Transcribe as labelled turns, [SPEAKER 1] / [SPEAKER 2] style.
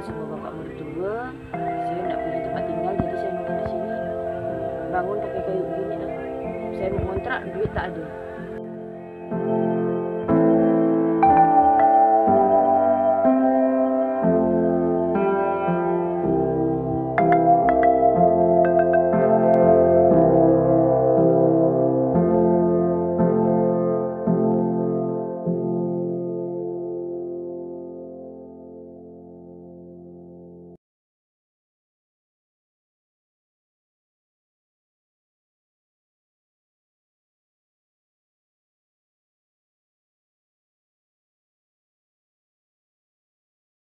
[SPEAKER 1] kalau semua bapak mertua saya tidak punya tempat tinggal jadi saya numpang di sini bangun pakai kayu begini lah saya mau kontrak duit tak ada.